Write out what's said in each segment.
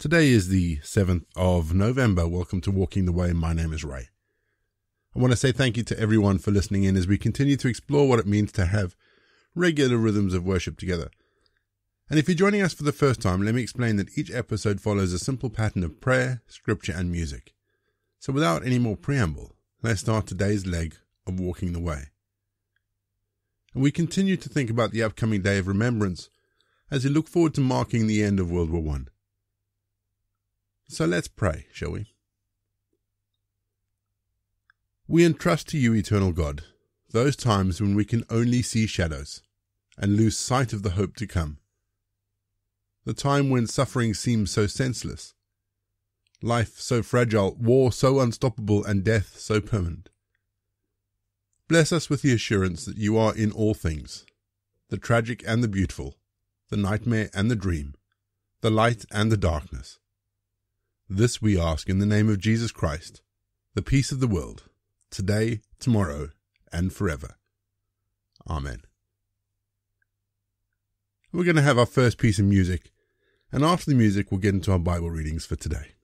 Today is the 7th of November. Welcome to Walking the Way. My name is Ray. I want to say thank you to everyone for listening in as we continue to explore what it means to have regular rhythms of worship together. And if you're joining us for the first time, let me explain that each episode follows a simple pattern of prayer, scripture, and music. So without any more preamble, let's start today's leg of Walking the Way. And we continue to think about the upcoming day of remembrance as we look forward to marking the end of World War One. So let's pray, shall we? We entrust to you, eternal God, those times when we can only see shadows and lose sight of the hope to come. The time when suffering seems so senseless, life so fragile, war so unstoppable, and death so permanent. Bless us with the assurance that you are in all things, the tragic and the beautiful, the nightmare and the dream, the light and the darkness this we ask in the name of Jesus Christ, the peace of the world, today, tomorrow, and forever. Amen. We're going to have our first piece of music, and after the music, we'll get into our Bible readings for today.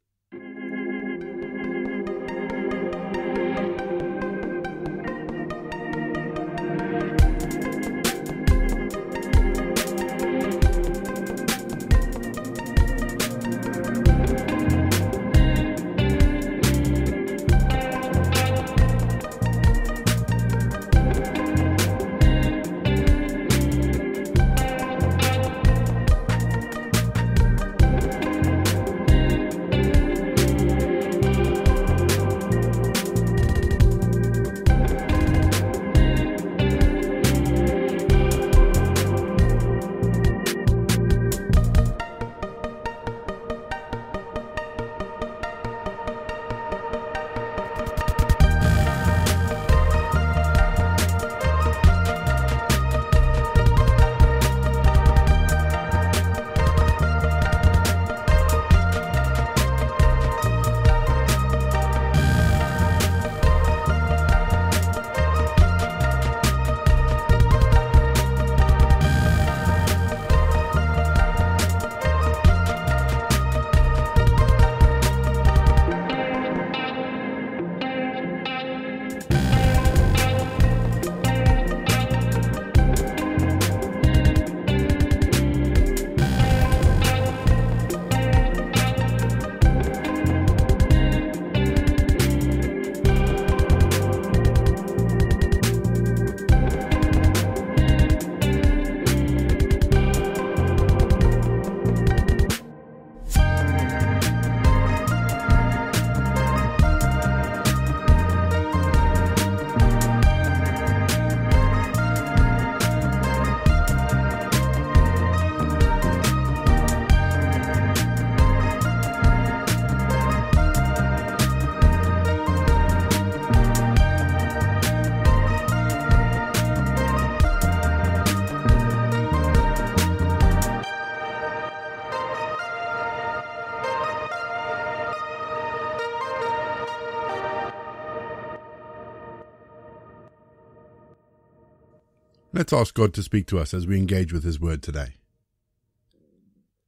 Let's ask God to speak to us as we engage with His Word today.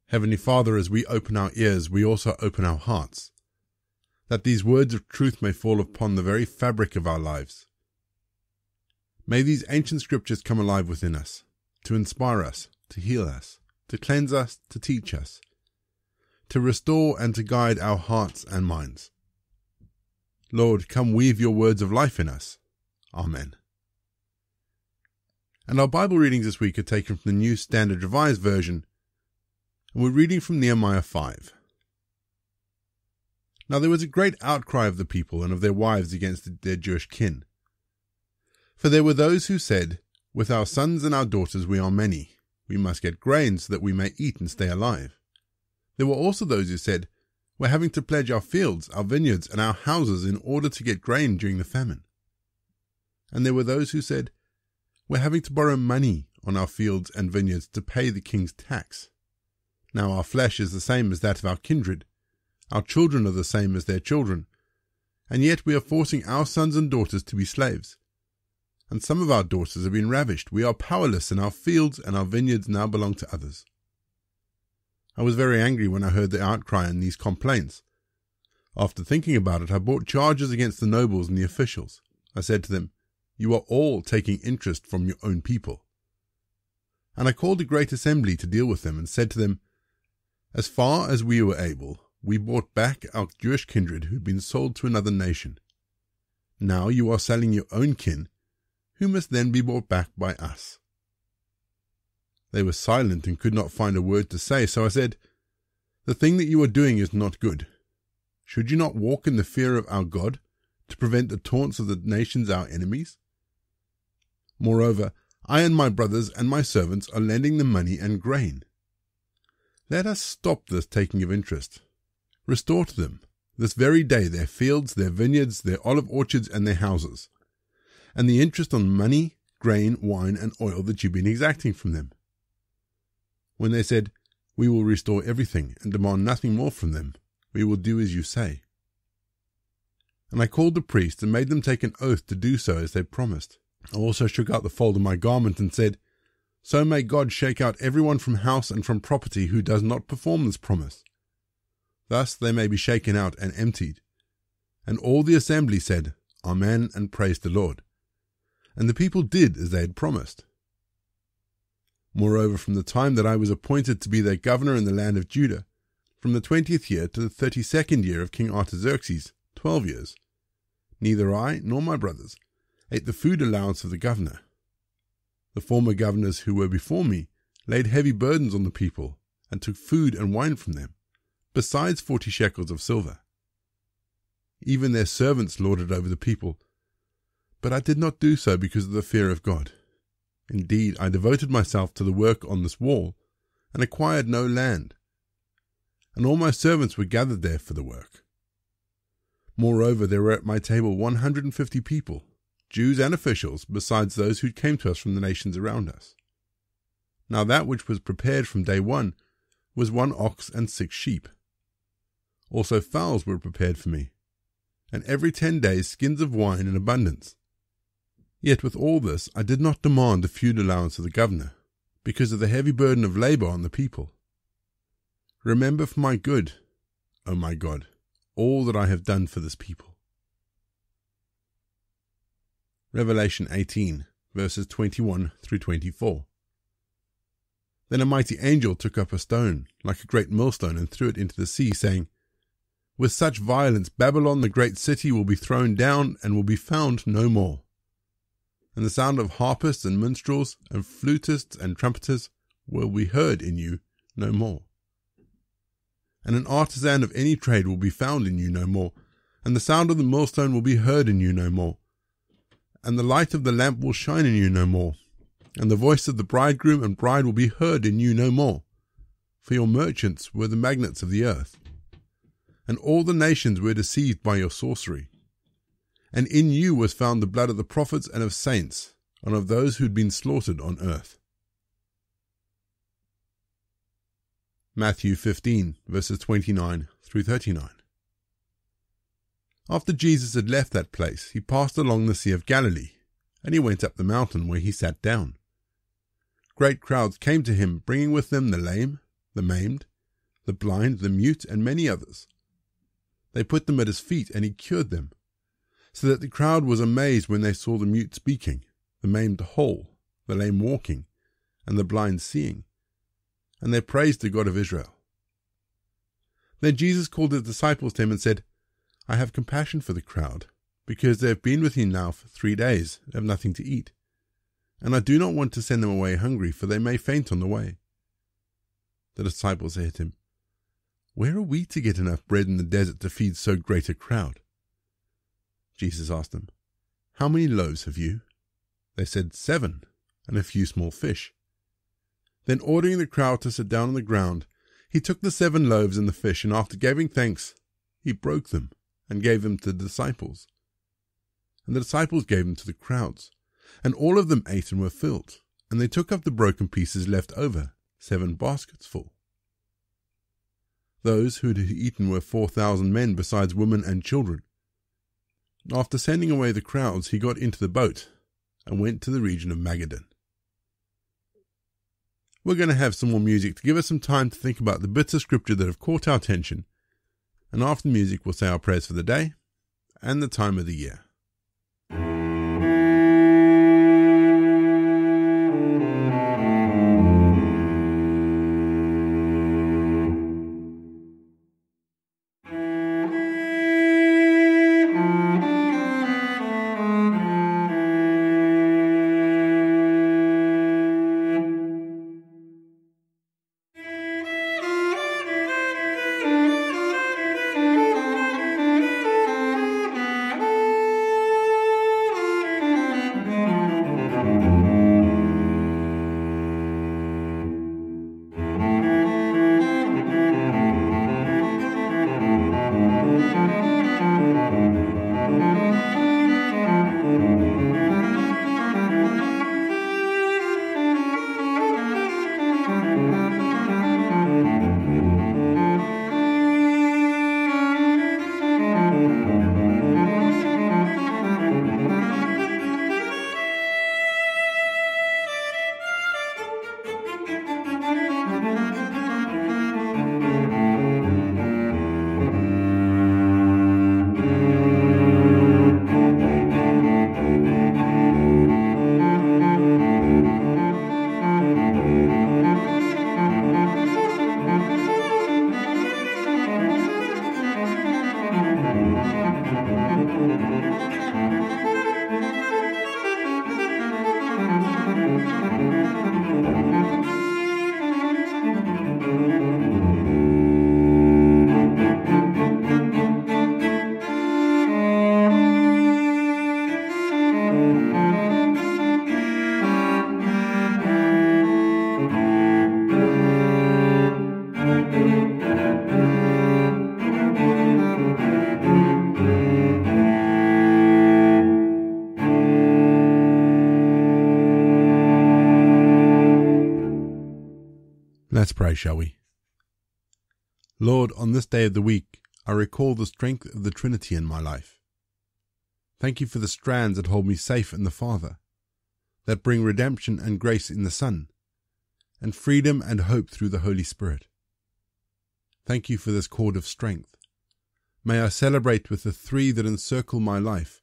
Heavenly Father, as we open our ears, we also open our hearts, that these words of truth may fall upon the very fabric of our lives. May these ancient scriptures come alive within us, to inspire us, to heal us, to cleanse us, to teach us, to restore and to guide our hearts and minds. Lord, come weave your words of life in us. Amen. And our Bible readings this week are taken from the New Standard Revised Version, and we're reading from Nehemiah 5. Now there was a great outcry of the people and of their wives against their Jewish kin. For there were those who said, With our sons and our daughters we are many. We must get grain so that we may eat and stay alive. There were also those who said, We're having to pledge our fields, our vineyards, and our houses in order to get grain during the famine. And there were those who said, we're having to borrow money on our fields and vineyards to pay the king's tax. Now our flesh is the same as that of our kindred. Our children are the same as their children. And yet we are forcing our sons and daughters to be slaves. And some of our daughters have been ravished. We are powerless, and our fields and our vineyards now belong to others. I was very angry when I heard the outcry and these complaints. After thinking about it, I brought charges against the nobles and the officials. I said to them, You are all taking interest from your own people. And I called a great assembly to deal with them and said to them, As far as we were able, we bought back our Jewish kindred who had been sold to another nation. Now you are selling your own kin, who must then be bought back by us. They were silent and could not find a word to say, so I said, The thing that you are doing is not good. Should you not walk in the fear of our God to prevent the taunts of the nations our enemies? Moreover, I and my brothers and my servants are lending them money and grain. Let us stop this taking of interest. Restore to them, this very day, their fields, their vineyards, their olive orchards, and their houses, and the interest on money, grain, wine, and oil that you've been exacting from them when they said, We will restore everything and demand nothing more from them. We will do as you say. And I called the priests and made them take an oath to do so as they promised. I also shook out the fold of my garment and said, So may God shake out everyone from house and from property who does not perform this promise. Thus they may be shaken out and emptied. And all the assembly said, Amen, and praised the Lord. And the people did as they had promised. Moreover, from the time that I was appointed to be their governor in the land of Judah, from the twentieth year to the thirty second year of King Artaxerxes, twelve years, neither I nor my brothers ate the food allowance of the governor. The former governors who were before me laid heavy burdens on the people and took food and wine from them, besides forty shekels of silver. Even their servants lorded over the people, but I did not do so because of the fear of God. Indeed, I devoted myself to the work on this wall, and acquired no land. And all my servants were gathered there for the work. Moreover, there were at my table one hundred and fifty people, Jews and officials, besides those who came to us from the nations around us. Now that which was prepared from day one was one ox and six sheep. Also fowls were prepared for me, and every ten days skins of wine in abundance Yet with all this, I did not demand the food allowance of the governor, because of the heavy burden of labor on the people. Remember for my good, O my God, all that I have done for this people. Revelation 18, verses 21 through 24. Then a mighty angel took up a stone, like a great millstone, and threw it into the sea, saying, With such violence Babylon the great city will be thrown down and will be found no more and the sound of harpists and minstrels and flutists and trumpeters will be heard in you no more. And an artisan of any trade will be found in you no more, and the sound of the millstone will be heard in you no more, and the light of the lamp will shine in you no more, and the voice of the bridegroom and bride will be heard in you no more, for your merchants were the magnates of the earth, and all the nations were deceived by your sorcery and in you was found the blood of the prophets and of saints, and of those who had been slaughtered on earth. Matthew 15, verses 29 through 39. After Jesus had left that place, he passed along the Sea of Galilee, and he went up the mountain where he sat down. Great crowds came to him, bringing with them the lame, the maimed, the blind, the mute, and many others. They put them at his feet, and he cured them so that the crowd was amazed when they saw the mute speaking, the maimed whole, the lame walking, and the blind seeing, and they praised the God of Israel. Then Jesus called his disciples to him and said, I have compassion for the crowd, because they have been with you now for three days, have nothing to eat. And I do not want to send them away hungry, for they may faint on the way. The disciples said to him, Where are we to get enough bread in the desert to feed so great a crowd? Jesus asked them, How many loaves have you? They said, Seven, and a few small fish. Then, ordering the crowd to sit down on the ground, he took the seven loaves and the fish, and after giving thanks, he broke them and gave them to the disciples. And the disciples gave them to the crowds, and all of them ate and were filled. And they took up the broken pieces left over, seven baskets full. Those who had eaten were four thousand men, besides women and children. After sending away the crowds, he got into the boat and went to the region of Magadan. we're going to have some more music to give us some time to think about the bits of scripture that have caught our attention. And after music, we'll say our prayers for the day and the time of the year. Let's pray, shall we? Lord, on this day of the week, I recall the strength of the Trinity in my life. Thank you for the strands that hold me safe in the Father, that bring redemption and grace in the Son, and freedom and hope through the Holy Spirit. Thank you for this cord of strength. May I celebrate with the three that encircle my life,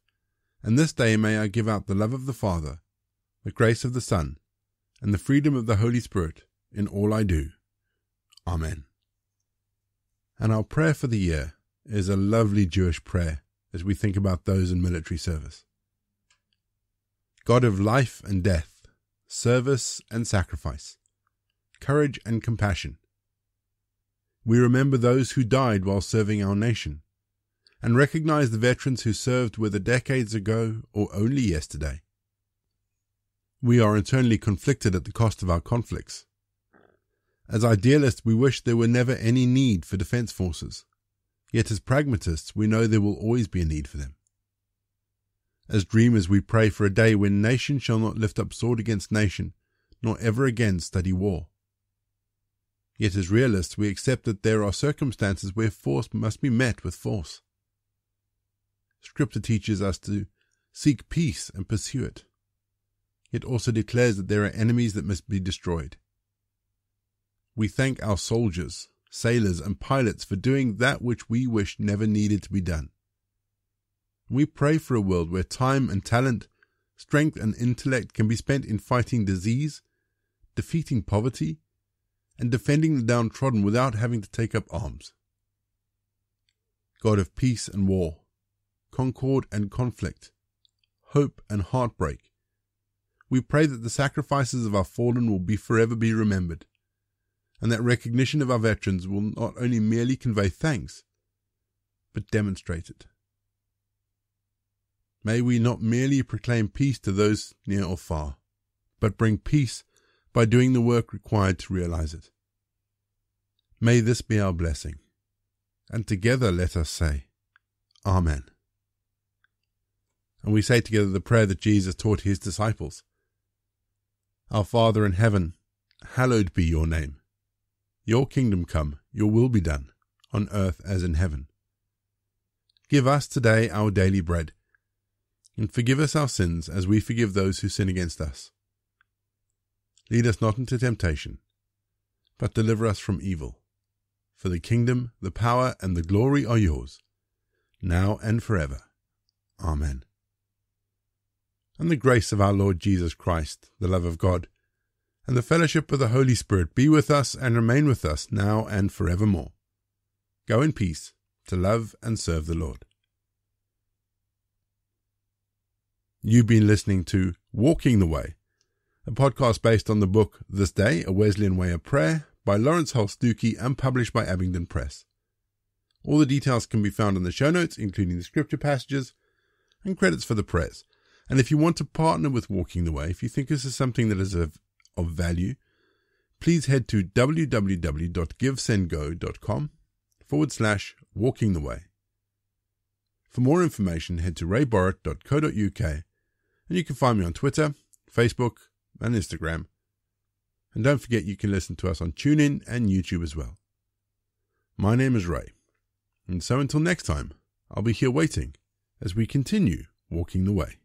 and this day may I give out the love of the Father, the grace of the Son, and the freedom of the Holy Spirit in all I do. Amen. And our prayer for the year is a lovely Jewish prayer as we think about those in military service. God of life and death, service and sacrifice, courage and compassion, we remember those who died while serving our nation and recognize the veterans who served whether decades ago or only yesterday. We are internally conflicted at the cost of our conflicts as idealists, we wish there were never any need for defense forces. Yet as pragmatists, we know there will always be a need for them. As dreamers, we pray for a day when nation shall not lift up sword against nation, nor ever again study war. Yet as realists, we accept that there are circumstances where force must be met with force. Scripture teaches us to seek peace and pursue it. It also declares that there are enemies that must be destroyed. We thank our soldiers, sailors, and pilots for doing that which we wish never needed to be done. We pray for a world where time and talent, strength and intellect can be spent in fighting disease, defeating poverty, and defending the downtrodden without having to take up arms. God of peace and war, concord and conflict, hope and heartbreak, we pray that the sacrifices of our fallen will be forever be remembered and that recognition of our veterans will not only merely convey thanks, but demonstrate it. May we not merely proclaim peace to those near or far, but bring peace by doing the work required to realize it. May this be our blessing, and together let us say, Amen. And we say together the prayer that Jesus taught his disciples Our Father in heaven, hallowed be your name. Your kingdom come, your will be done, on earth as in heaven. Give us today our daily bread, and forgive us our sins as we forgive those who sin against us. Lead us not into temptation, but deliver us from evil. For the kingdom, the power, and the glory are yours, now and forever. Amen. And the grace of our Lord Jesus Christ, the love of God, and the fellowship of the Holy Spirit be with us and remain with us now and forevermore. Go in peace to love and serve the Lord. You've been listening to Walking the Way, a podcast based on the book This Day, A Wesleyan Way of Prayer by Lawrence Hulse and published by Abingdon Press. All the details can be found in the show notes, including the scripture passages and credits for the prayers. And if you want to partner with Walking the Way, if you think this is something that is of, of value, please head to www.givesendgo.com forward slash walking the way. For more information, head to rayborrett.co.uk and you can find me on Twitter, Facebook, and Instagram. And don't forget you can listen to us on TuneIn and YouTube as well. My name is Ray, and so until next time, I'll be here waiting as we continue walking the way.